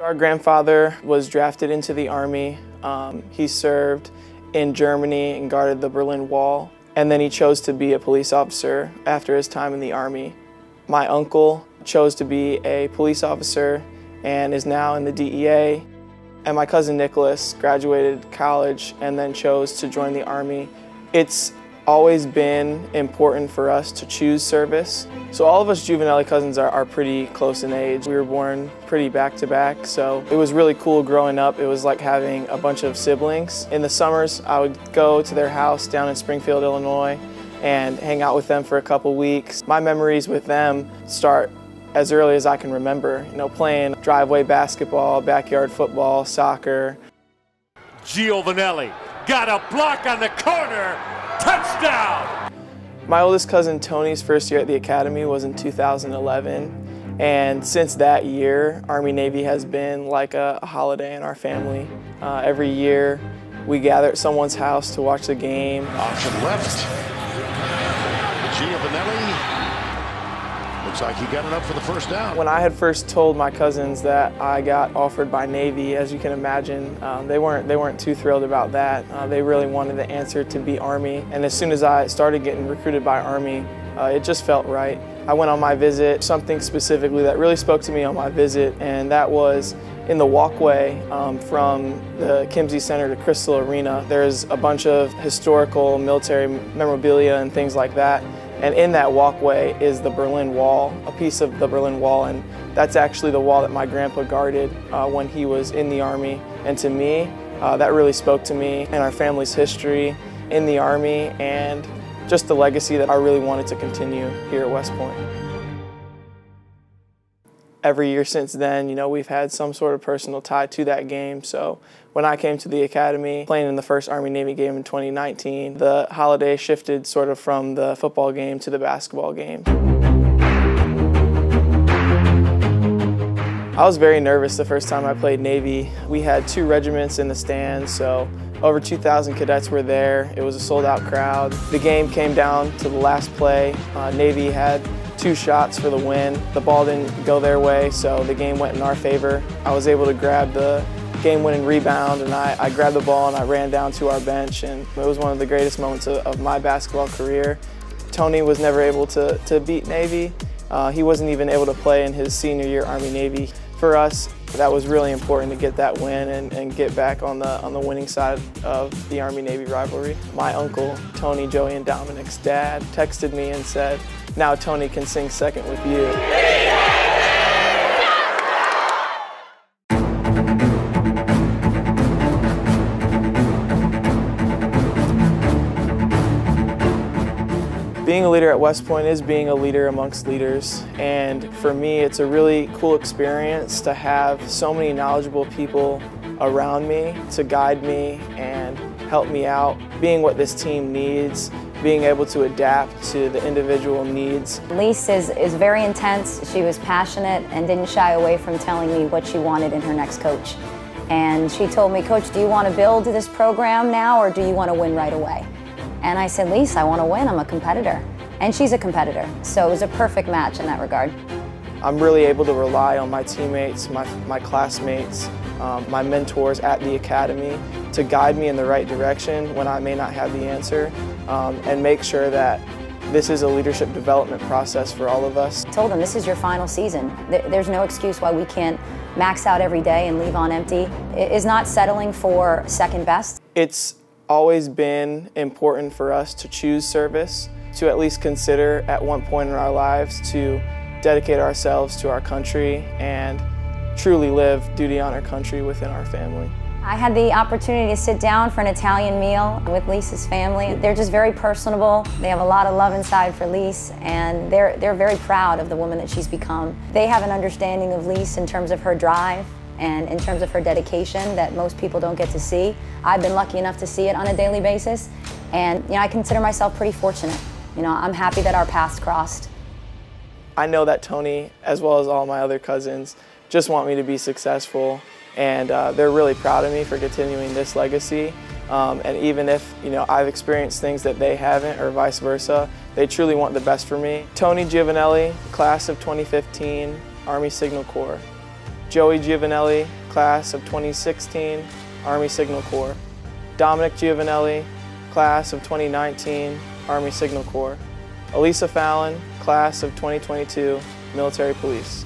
Our grandfather was drafted into the Army. Um, he served in Germany and guarded the Berlin Wall. And then he chose to be a police officer after his time in the Army. My uncle chose to be a police officer and is now in the DEA. And my cousin Nicholas graduated college and then chose to join the Army. It's always been important for us to choose service. So all of us Giovanelli cousins are, are pretty close in age. We were born pretty back to back, so it was really cool growing up. It was like having a bunch of siblings. In the summers, I would go to their house down in Springfield, Illinois, and hang out with them for a couple weeks. My memories with them start as early as I can remember, you know, playing driveway basketball, backyard football, soccer. Giovanelli got a block on the corner, touchdown! My oldest cousin Tony's first year at the academy was in 2011. And since that year, Army-Navy has been like a, holiday in our family. Uh, every year, we gather at someone's house to watch the game. Option left. Giovanelli Looks like he got for the first down. When I had first told my cousins that I got offered by Navy, as you can imagine, um, they weren't they weren't too thrilled about that. Uh, they really wanted the answer to be Army. And as soon as I started getting recruited by Army, uh, it just felt right. I went on my visit, something specifically that really spoke to me on my visit, and that was in the walkway um, from the Kimsey Center to Christl Arena. There's a bunch of historical military memorabilia and things like that. And in that walkway is the Berlin Wall, a piece of the Berlin Wall, and that's actually the wall that my grandpa guarded uh, when he was in the Army. And to me, uh, that really spoke to me and our family's history in the Army and just the legacy that I really wanted to continue here at West Point every year since then, you know, we've had some sort of personal tie to that game. So when I came to the academy, playing in the first Army-Navy game in 2019, the holiday shifted sort of from the football game to the basketball game. I was very nervous the first time I played Navy. We had two regiments in the stands, so over 2,000 cadets were there. It was a sold out crowd. The game came down to the last play. Uh, Navy had two shots for the win. The ball didn't go their way, so the game went in our favor. I was able to grab the game-winning rebound, and I, I, grabbed the ball and I ran down to our bench, and it was one of the greatest moments of, of my basketball career. Tony was never able to, to beat Navy. Uh, he wasn't even able to play in his senior year Army-Navy. For us, that was really important to get that win and, and get back on the, on the winning side of the Army-Navy rivalry. My uncle, Tony, Joey, and Dominic's dad texted me and said, now Tony can sing second with you. Being a leader at West Point is being a leader amongst leaders and for me it's a really cool experience to have so many knowledgeable people around me to guide me and help me out. Being what this team needs being able to adapt to the individual needs. Lise is, is very intense. She was passionate and didn't shy away from telling me what she wanted in her next coach. And she told me, Coach, do you want to build this program now or do you want to win right away? And I said, Lise, I want to win. I'm a competitor. And she's a competitor. So it was a perfect match in that regard. I'm really able to rely on my teammates, my, my classmates, um, my mentors at the academy to guide me in the right direction when I may not have the answer um, and make sure that this is a leadership development process for all of us. I told them this is your final season. There's no excuse why we can't max out every day and leave on empty. It is not settling for second best. It's always been important for us to choose service, to at least consider at one point in our lives to dedicate ourselves to our country and truly live duty on our country within our family. I had the opportunity to sit down for an Italian meal with Lisa's family. They're just very personable. They have a lot of love inside for Lise, and they're, they're very proud of the woman that she's become. They have an understanding of Lise in terms of her drive and in terms of her dedication that most people don't get to see. I've been lucky enough to see it on a daily basis, and you know, I consider myself pretty fortunate. You know, I'm happy that our paths crossed. I know that Tony, as well as all my other cousins, just want me to be successful and uh, they're really proud of me for continuing this legacy. Um, and even if you know I've experienced things that they haven't or vice versa, they truly want the best for me. Tony Giovanelli, class of 2015, Army Signal Corps. Joey Giovanelli, class of 2016, Army Signal Corps. Dominic Giovanelli, class of 2019, Army Signal Corps. Alisa Fallon, class of 2022, Military Police.